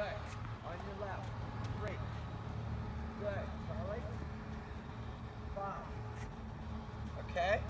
Good. On your left. Great. Good. Charlie. Five. Okay.